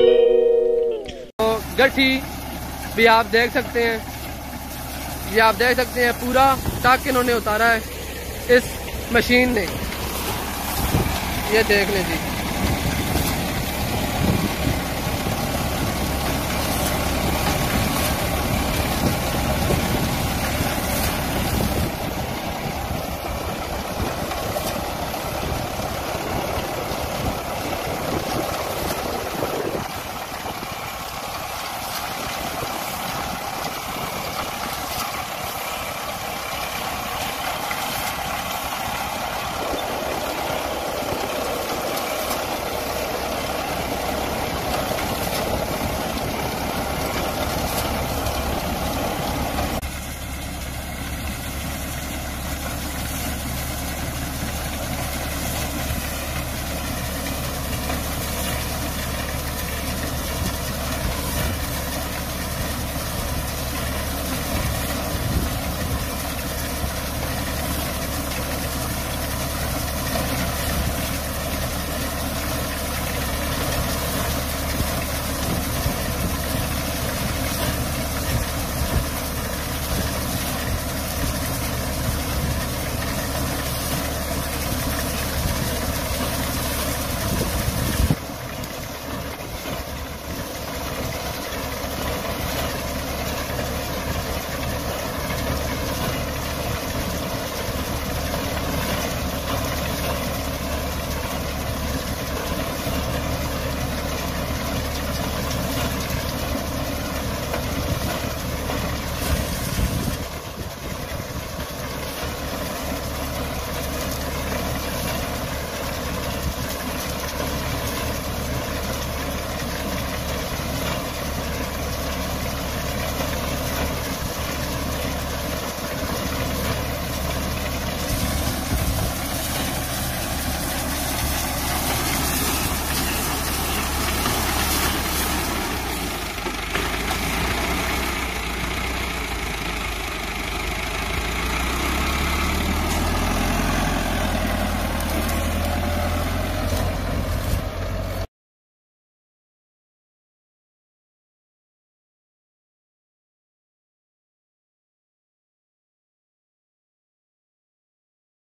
तो गठी भी आप देख सकते हैं। ये आप देख सकते हैं पूरा टाक इन्होंने उतारा है इस मशीन ने। ये देख लें जी।